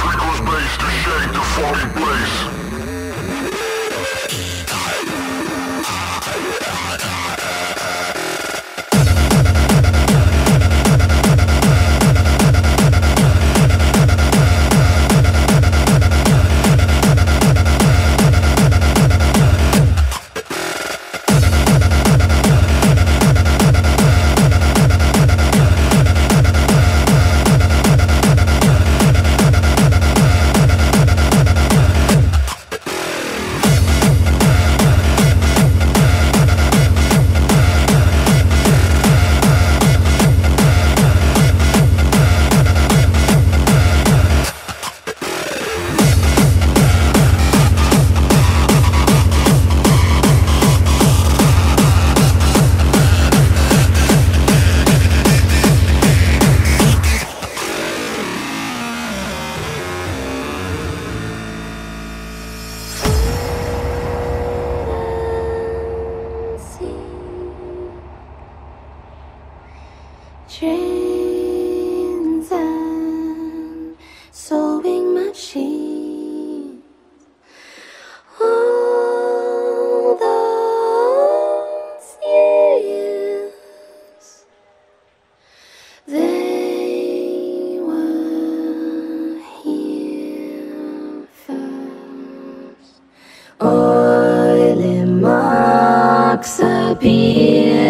frequent Trains and sewing machines. All those years, they were here first. Oily marks appear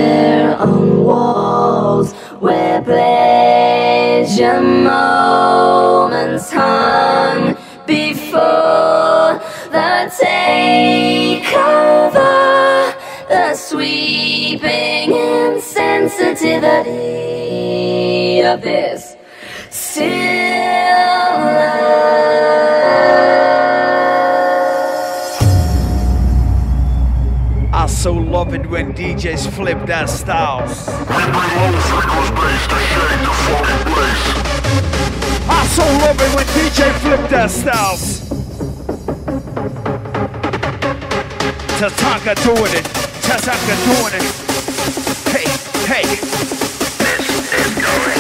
pleasure moments hung before the takeover, the sweeping insensitivity of this still love it when DJs flip their styles. Bring low bass to the funky place. I so love it when DJ flip their styles. Tatanka doing it. Tatanka doing it. Hey, hey. Loving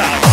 I